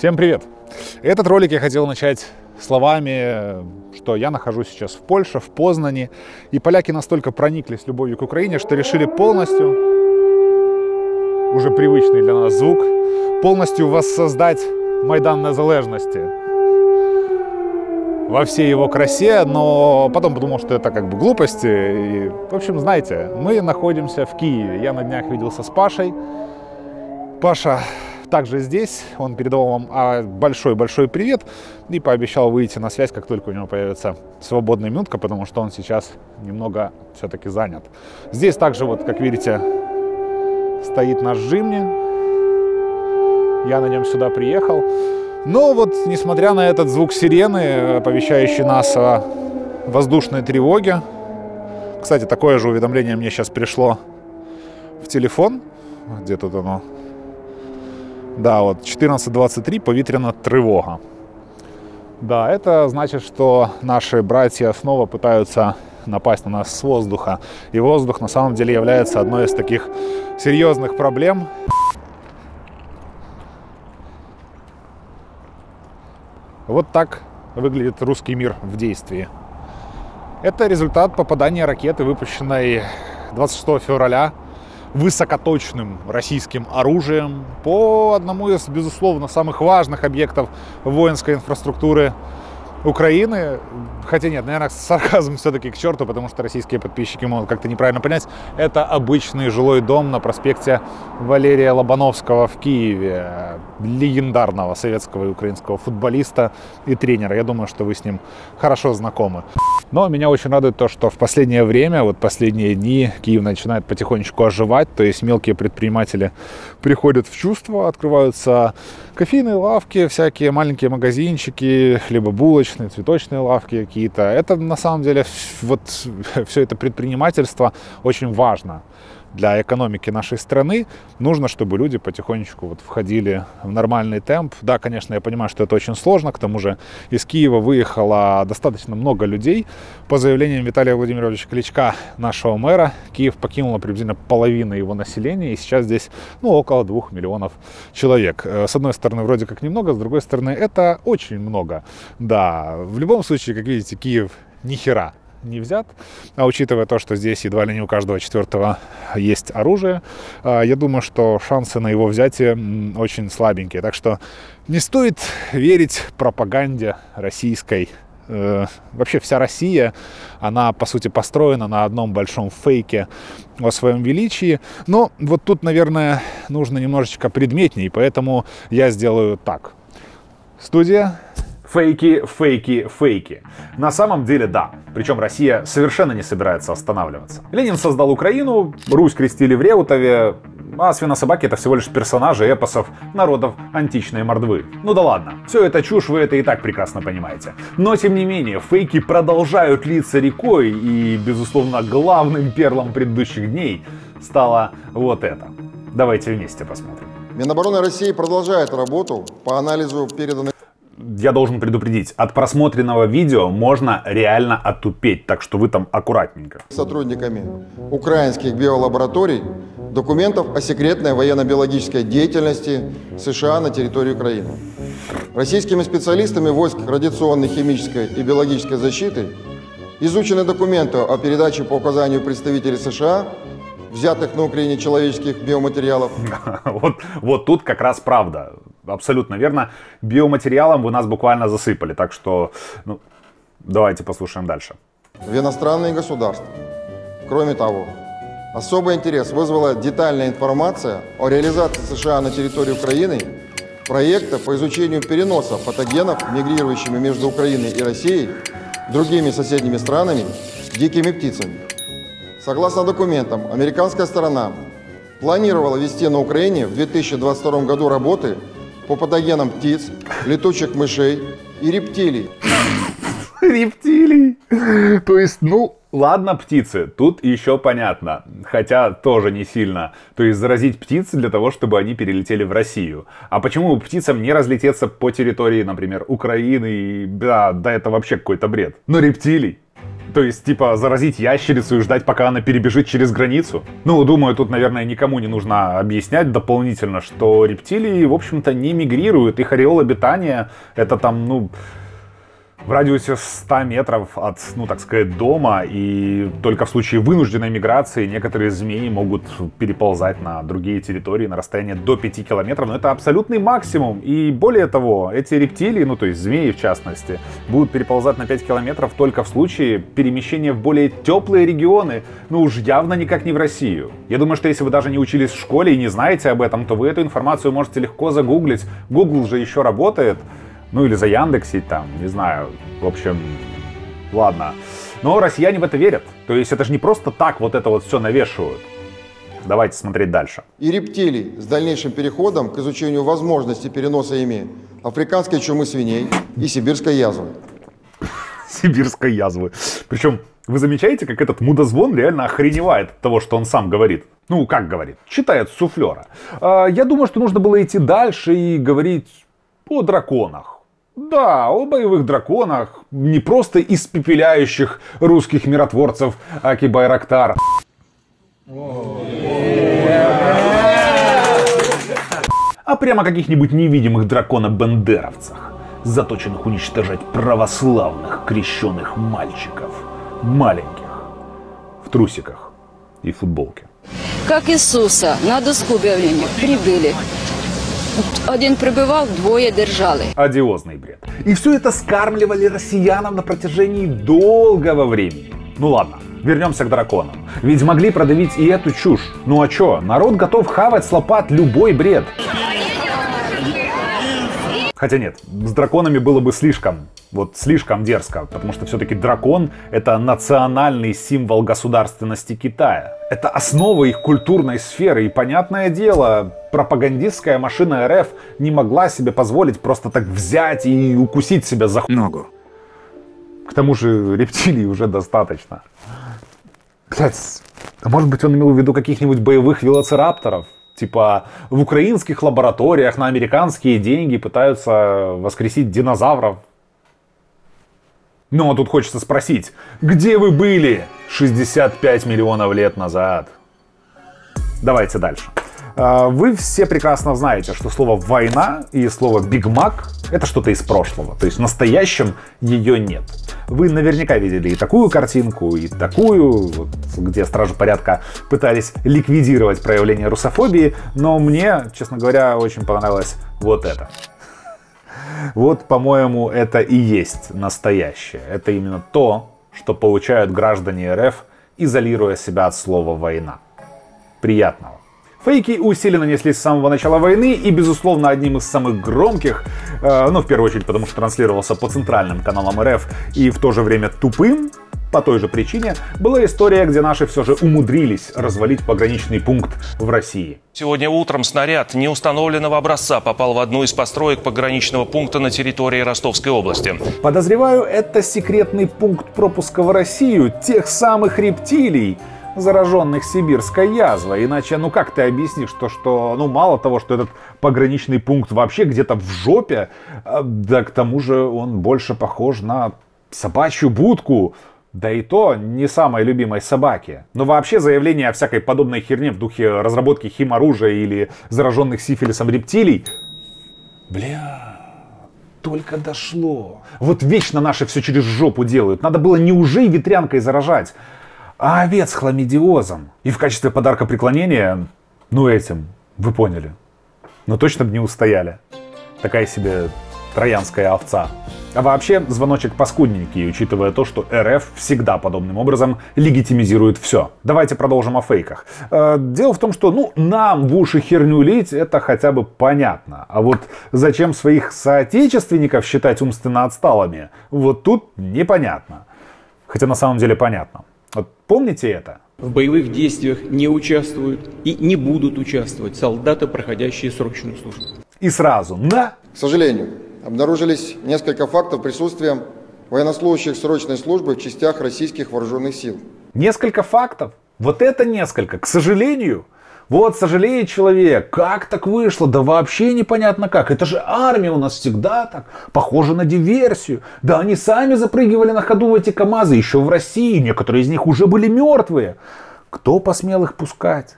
Всем привет! Этот ролик я хотел начать словами, что я нахожусь сейчас в Польше, в Познане, и поляки настолько прониклись любовью к Украине, что решили полностью, уже привычный для нас звук, полностью воссоздать Майдан Незалежности во всей его красе, но потом подумал, что это как бы глупости. И, в общем, знаете, мы находимся в Киеве. Я на днях виделся с Пашей. Паша также здесь. Он передал вам а, большой-большой привет и пообещал выйти на связь, как только у него появится свободная минутка, потому что он сейчас немного все-таки занят. Здесь также, вот, как видите, стоит наш Жимни. Я на нем сюда приехал. Но вот, несмотря на этот звук сирены, оповещающий нас о воздушной тревоге, кстати, такое же уведомление мне сейчас пришло в телефон. Где тут оно? Да, вот 14.23 повітряна тревога. Да, это значит, что наши братья снова пытаются напасть на нас с воздуха. И воздух на самом деле является одной из таких серьезных проблем. Вот так выглядит русский мир в действии. Это результат попадания ракеты, выпущенной 26 февраля высокоточным российским оружием по одному из, безусловно, самых важных объектов воинской инфраструктуры Украины. Хотя нет, наверное, сарказм все-таки к черту, потому что российские подписчики могут как-то неправильно понять. Это обычный жилой дом на проспекте Валерия Лобановского в Киеве. Легендарного советского и украинского футболиста и тренера. Я думаю, что вы с ним хорошо знакомы. Но меня очень радует то, что в последнее время, вот последние дни, Киев начинает потихонечку оживать, то есть мелкие предприниматели приходят в чувство, открываются кофейные лавки, всякие маленькие магазинчики, либо булочные, цветочные лавки какие-то. Это на самом деле вот все это предпринимательство очень важно для экономики нашей страны нужно, чтобы люди потихонечку вот входили в нормальный темп. Да, конечно, я понимаю, что это очень сложно. К тому же из Киева выехало достаточно много людей. По заявлениям Виталия Владимировича Кличка, нашего мэра, Киев покинула приблизительно половина его населения. И сейчас здесь ну, около двух миллионов человек. Э, с одной стороны, вроде как немного, с другой стороны, это очень много. Да, в любом случае, как видите, Киев ни хера не взят. А учитывая то, что здесь едва ли не у каждого четвертого есть оружие, а, я думаю, что шансы на его взятие очень слабенькие. Так что не стоит верить пропаганде российской э, вообще вся Россия, она, по сути, построена на одном большом фейке о своем величии. Но вот тут, наверное, нужно немножечко предметней, поэтому я сделаю так. Студия, Фейки, фейки, фейки. На самом деле да. Причем Россия совершенно не собирается останавливаться. Ленин создал Украину, Русь крестили в Реутове, а свинособаки это всего лишь персонажи эпосов народов античной мордвы. Ну да ладно, все это чушь, вы это и так прекрасно понимаете. Но тем не менее, фейки продолжают литься рекой, и, безусловно, главным перлом предыдущих дней стало вот это. Давайте вместе посмотрим. Минобороны России продолжает работу по анализу переданных я должен предупредить, от просмотренного видео можно реально отупеть, так что вы там аккуратненько. Сотрудниками украинских биолабораторий документов о секретной военно-биологической деятельности США на территории Украины. Российскими специалистами войск радиационной, химической и биологической защиты изучены документы о передаче по указанию представителей США взятых на Украине человеческих биоматериалов. Вот, вот тут как раз правда абсолютно верно. Биоматериалом вы нас буквально засыпали, так что ну, давайте послушаем дальше. В иностранные государства. Кроме того, особый интерес вызвала детальная информация о реализации США на территории Украины проекта по изучению переноса патогенов, мигрирующими между Украиной и Россией, другими соседними странами, дикими птицами. Согласно документам, американская сторона планировала вести на Украине в 2022 году работы по патогенам птиц, летучих мышей и рептилий. Рептилий. То есть, ну, ладно, птицы, тут еще понятно, хотя тоже не сильно. То есть заразить птиц для того, чтобы они перелетели в Россию. А почему птицам не разлететься по территории, например, Украины? И, да, да, это вообще какой-то бред. Но рептилий. То есть, типа, заразить ящерицу и ждать, пока она перебежит через границу? Ну, думаю, тут, наверное, никому не нужно объяснять дополнительно, что рептилии, в общем-то, не мигрируют. Их ореол обитания — это там, ну, в радиусе 100 метров от, ну так сказать, дома, и только в случае вынужденной миграции некоторые змеи могут переползать на другие территории на расстояние до 5 километров, но это абсолютный максимум. И более того, эти рептилии, ну то есть змеи в частности, будут переползать на 5 километров только в случае перемещения в более теплые регионы, ну уж явно никак не в Россию. Я думаю, что если вы даже не учились в школе и не знаете об этом, то вы эту информацию можете легко загуглить. Google же еще работает. Ну или за Яндексе, там, не знаю. В общем, ладно. Но россияне в это верят. То есть это же не просто так вот это вот все навешивают. Давайте смотреть дальше. И рептилий с дальнейшим переходом к изучению возможности переноса ими африканской чумы свиней и сибирской язвы. Сибирской язвы. Причем вы замечаете, как этот мудозвон реально охреневает от того, что он сам говорит? Ну, как говорит? Читает суфлера. А, я думаю, что нужно было идти дальше и говорить о драконах. Да, о боевых драконах, не просто испепеляющих русских миротворцев Аки Байрактар. А прямо каких-нибудь невидимых дракона-бендеровцах, заточенных уничтожать православных крещенных мальчиков, маленьких, в трусиках и футболке. Как Иисуса на доску объявления прибыли. Один прибивав, двоє держали. Одиозный бред. И все это скармливали россиянам на протяжении долгого времени. Ну ладно, вернемся к драконам. Ведь могли продавить и эту чушь. Ну а чё, народ готов хавать с лопат любой бред. Хотя нет, с драконами было бы слишком, вот слишком дерзко, потому что все-таки дракон — это национальный символ государственности Китая. Это основа их культурной сферы, и понятное дело, пропагандистская машина РФ не могла себе позволить просто так взять и укусить себя за ногу. К тому же рептилий уже достаточно. Кстати, а может быть он имел в виду каких-нибудь боевых велоцирапторов? Типа в украинских лабораториях на американские деньги пытаются воскресить динозавров. Ну а тут хочется спросить, где вы были 65 миллионов лет назад? Давайте дальше. А, вы все прекрасно знаете, что слово «война» и слово «Биг Мак» — это что-то из прошлого. То есть в настоящем ее нет. Вы наверняка видели и такую картинку, и такую, вот, где стражи порядка пытались ликвидировать проявление русофобии, но мне, честно говоря, очень понравилось вот это. Вот, по-моему, это и есть настоящее. Это именно то, что получают граждане РФ, изолируя себя от слова «война». Приятного. Фейки усиленно неслись с самого начала войны и, безусловно, одним из самых громких, э, ну, в первую очередь, потому что транслировался по центральным каналам РФ и в то же время тупым, по той же причине была история, где наши все же умудрились развалить пограничный пункт в России. Сегодня утром снаряд неустановленного образца попал в одну из построек пограничного пункта на территории Ростовской области. Подозреваю, это секретный пункт пропуска в Россию тех самых рептилий, зараженных сибирской язвой. Иначе, ну как ты объяснишь то, что, ну мало того, что этот пограничный пункт вообще где-то в жопе, а, да к тому же он больше похож на собачью будку. Да и то не самой любимой собаки. Но вообще заявление о всякой подобной херне в духе разработки химоружия или зараженных сифилисом рептилий... Бля, только дошло. Вот вечно наши все через жопу делают. Надо было не уже ветрянкой заражать, а овец хламидиозом. И в качестве подарка преклонения, ну этим, вы поняли. Но точно бы не устояли. Такая себе троянская овца. А вообще, звоночек паскудненький, учитывая то, что РФ всегда подобным образом легитимизирует все. Давайте продолжим о фейках. Э, дело в том, что, ну, нам в уши херню лить, это хотя бы понятно. А вот зачем своих соотечественников считать умственно отсталыми, вот тут непонятно. Хотя на самом деле понятно. Помните это? В боевых действиях не участвуют и не будут участвовать солдаты, проходящие срочную службу. И сразу на... К сожалению, обнаружились несколько фактов присутствия военнослужащих срочной службы в частях российских вооруженных сил. Несколько фактов? Вот это несколько, к сожалению. Вот сожалеет человек, как так вышло, да вообще непонятно как. Это же армия у нас всегда так, похоже на диверсию. Да они сами запрыгивали на ходу в эти КАМАЗы, еще в России, некоторые из них уже были мертвые. Кто посмел их пускать?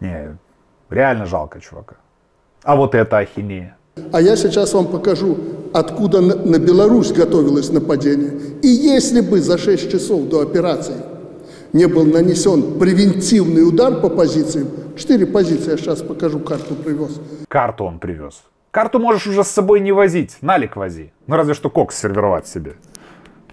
Не, реально жалко чувака. А вот это ахинея. А я сейчас вам покажу, откуда на, Беларусь готовилось нападение. И если бы за 6 часов до операции не был нанесен превентивный удар по позициям, четыре позиции, я сейчас покажу, карту привез. Карту он привез. Карту можешь уже с собой не возить, налик вози. Ну разве что кокс сервировать себе.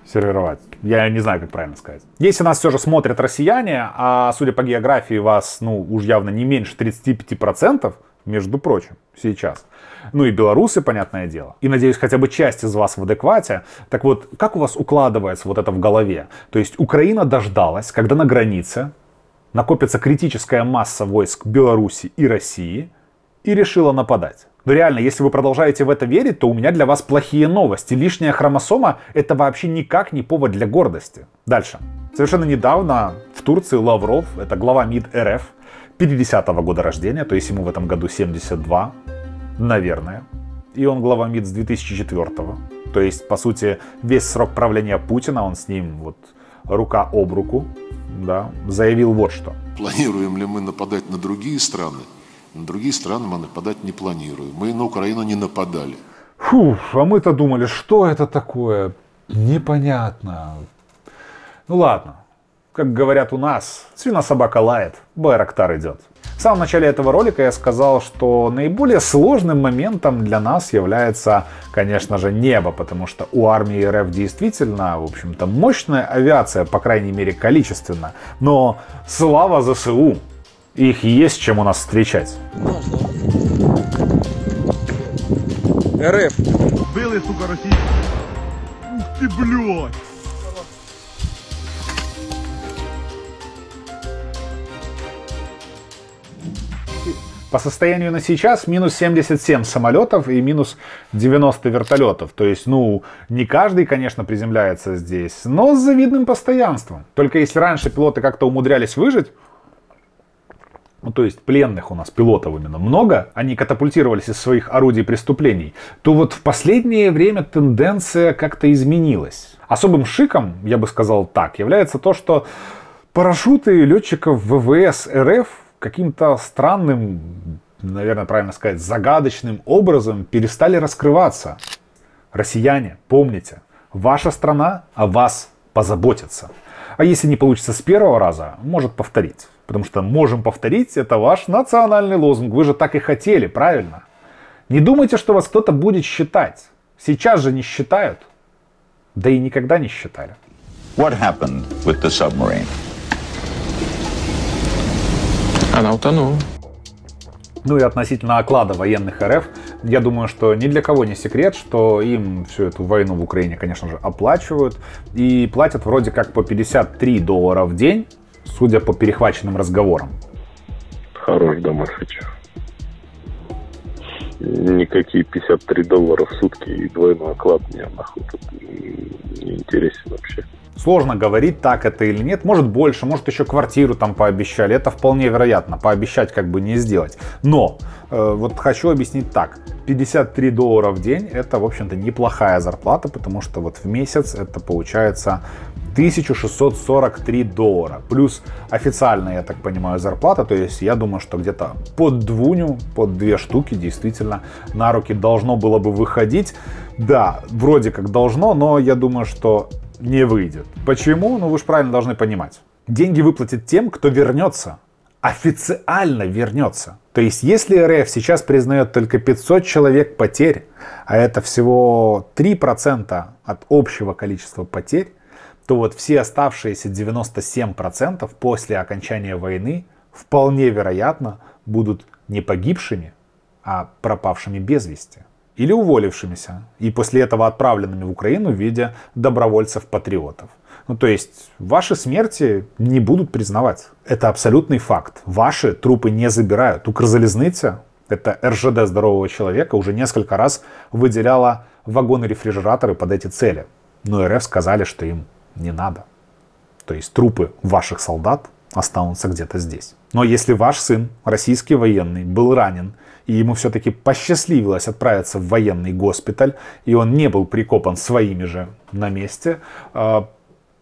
Сервировать. Я не знаю, как правильно сказать. Если нас все же смотрят россияне, а судя по географии вас, ну, уж явно не меньше 35%, между прочим, сейчас. Ну и белорусы, понятное дело. И надеюсь, хотя бы часть из вас в адеквате. Так вот, как у вас укладывается вот это в голове? То есть Украина дождалась, когда на границе накопится критическая масса войск Беларуси и России и решила нападать. Но реально, если вы продолжаете в это верить, то у меня для вас плохие новости. Лишняя хромосома — это вообще никак не повод для гордости. Дальше. Совершенно недавно в Турции Лавров, это глава МИД РФ, 50-го года рождения, то есть ему в этом году 72, наверное. И он глава МИД с 2004-го. То есть, по сути, весь срок правления Путина, он с ним вот рука об руку, да, заявил вот что. Планируем ли мы нападать на другие страны? На другие страны мы нападать не планируем. Мы на Украину не нападали. Фу, а мы-то думали, что это такое? Непонятно. Ну ладно, как говорят у нас, свинособака лает, Байрактар идет. В самом начале этого ролика я сказал, что наиболее сложным моментом для нас является, конечно же, небо, потому что у армии РФ действительно, в общем-то, мощная авиация, по крайней мере, количественно. Но слава ЗСУ, их есть чем у нас встречать. РФ. Били, сука, Росію. Ух ти, блядь. По состоянию на сейчас минус 77 самолетов и минус 90 вертолетов. То есть, ну, не каждый, конечно, приземляется здесь, но с завидным постоянством. Только если раньше пилоты как-то умудрялись выжить, ну, то есть пленных у нас, пилотов именно, много, они катапультировались из своих орудий преступлений, то вот в последнее время тенденция как-то изменилась. Особым шиком, я бы сказал так, является то, что парашюты летчиков ВВС РФ каким-то странным, наверное, правильно сказать, загадочным образом перестали раскрываться. Россияне, помните, ваша страна о вас позаботится. А если не получится с первого раза, может повторить. Потому что можем повторить, это ваш национальный лозунг. Вы же так и хотели, правильно? Не думайте, что вас кто-то будет считать. Сейчас же не считают. Да и никогда не считали. What happened with the submarine? Она утонула. Ну и относительно оклада военных РФ, я думаю, что ни для кого не секрет, что им всю эту войну в Украине, конечно же, оплачивают. И платят вроде как по 53 доллара в день, судя по перехваченным разговорам. Хорош Домашич. Никакие 53 доллара в сутки и двойной оклад мне нахуй тут не интересен вообще. Сложно говорить, так это или нет. Может больше, может еще квартиру там пообещали. Это вполне вероятно. Пообещать как бы не сделать. Но э, вот хочу объяснить так. 53 доллара в день это, в общем-то, неплохая зарплата, потому что вот в месяц это получается 1643 доллара. Плюс официальная, я так понимаю, зарплата. То есть я думаю, что где-то под двуню, под две штуки действительно на руки должно было бы выходить. Да, вроде как должно, но я думаю, что не выйдет. Почему? Ну вы же правильно должны понимать. Деньги выплатят тем, кто вернется. Официально вернется. То есть, если РФ сейчас признает только 500 человек потерь, а это всего 3% от общего количества потерь, то вот все оставшиеся 97% после окончания войны вполне вероятно будут не погибшими, а пропавшими без вести или уволившимися, и после этого отправленными в Украину в виде добровольцев-патриотов. Ну, то есть, ваши смерти не будут признавать. Это абсолютный факт. Ваши трупы не забирают. Укрзалезница, это РЖД здорового человека, уже несколько раз выделяла вагоны-рефрижераторы под эти цели. Но РФ сказали, что им не надо. То есть, трупы ваших солдат останутся где-то здесь. Но если ваш сын, российский военный, был ранен, и ему все-таки посчастливилось отправиться в военный госпиталь, и он не был прикопан своими же на месте, э,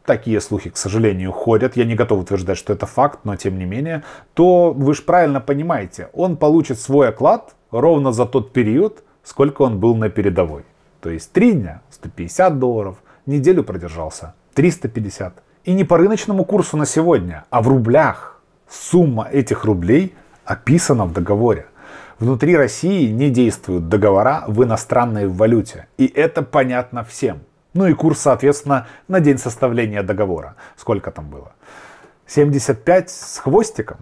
такие слухи, к сожалению, ходят, я не готов утверждать, что это факт, но тем не менее, то вы же правильно понимаете, он получит свой оклад ровно за тот период, сколько он был на передовой. То есть три дня 150 долларов, неделю продержался 350. И не по рыночному курсу на сегодня, а в рублях. Сумма этих рублей описана в договоре. Внутри России не действуют договора в иностранной валюте. И это понятно всем. Ну и курс, соответственно, на день составления договора. Сколько там было? 75 с хвостиком.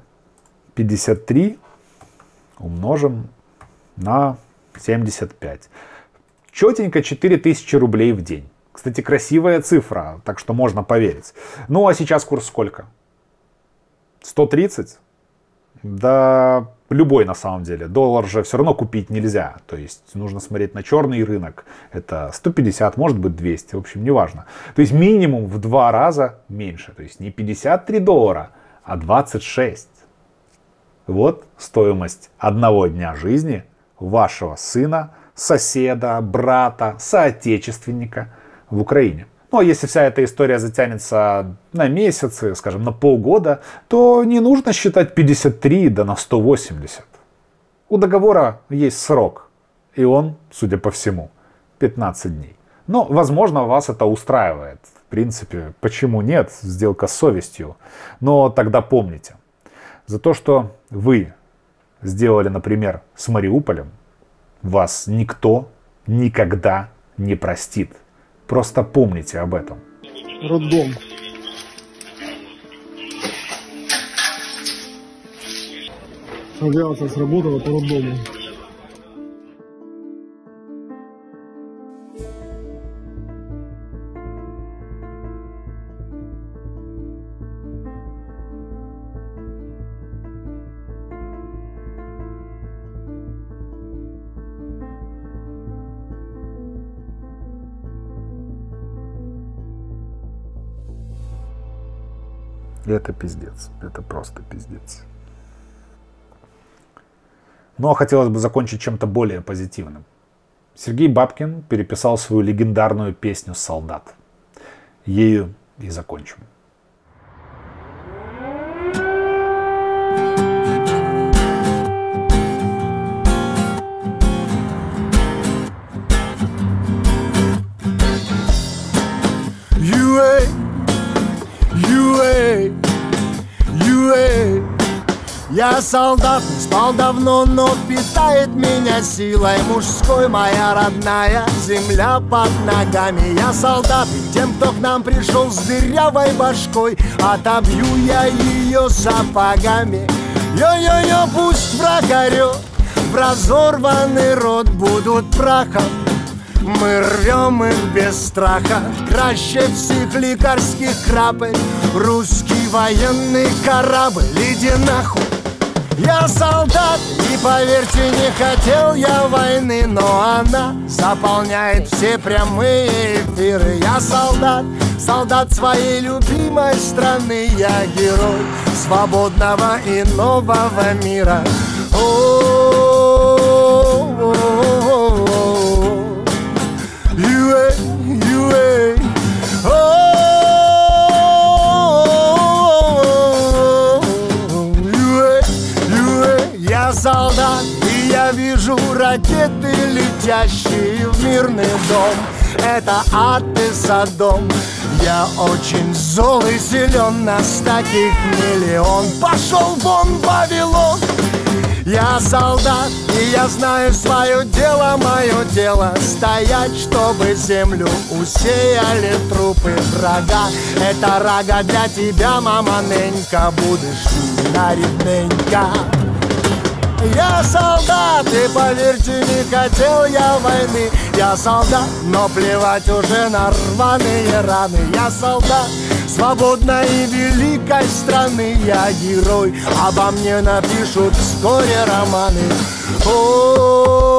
53 умножим на 75. Четенько 4000 рублей в день. Кстати, красивая цифра, так что можно поверить. Ну а сейчас курс сколько? 130? Да любой на самом деле. Доллар же все равно купить нельзя. То есть нужно смотреть на черный рынок. Это 150, может быть 200, в общем, неважно. То есть минимум в два раза меньше. То есть не 53 доллара, а 26. Вот стоимость одного дня жизни вашего сына, соседа, брата, соотечественника в Украине. Ну а если вся эта история затянется на месяцы, скажем, на полгода, то не нужно считать 53 да на 180. У договора есть срок, и он, судя по всему, 15 дней. Но, возможно, вас это устраивает. В принципе, почему нет? Сделка с совестью. Но тогда помните, за то, что вы сделали, например, с Мариуполем, вас никто никогда не простит. Просто помните об этом. Роддом. Авиация сработала по роддому. Это пиздец. Это просто пиздец. Но хотелось бы закончить чем-то более позитивным. Сергей Бабкин переписал свою легендарную песню «Солдат». Ею и закончим. UA, UA, Я солдат, не спал давно, но питает меня силой мужской Моя родная земля под ногами. Я солдат, и тем, кто к нам пришел с дырявой башкой Отобью я ее сапогами. Йо-йо-йо, пусть враг орет В разорванный рот будут прахом мы рвем их без страха. Краще всех лекарских крапель Русский военный корабль Иди нахуй. Я солдат, и поверьте, не хотел я войны Но она заполняет все прямые эфиры. Я солдат, солдат своей любимой страны. Я герой свободного и нового мира. UA, вижу ракеты, летящие в мирный дом. Это ад и Содом. Я очень зол и силен, нас таких миллион. Пошел вон, Вавилон! Я солдат, и я знаю свое дело, мое дело Стоять, чтобы землю усеяли трупы врага Это рага для тебя, мама Ненька, будешь на редненька я солдат, и поверьте, не хотел я войны. Я солдат, но плевать уже на рваные раны. Я солдат свободной и великой страны. Я герой, обо мне напишут вскоре романы. О,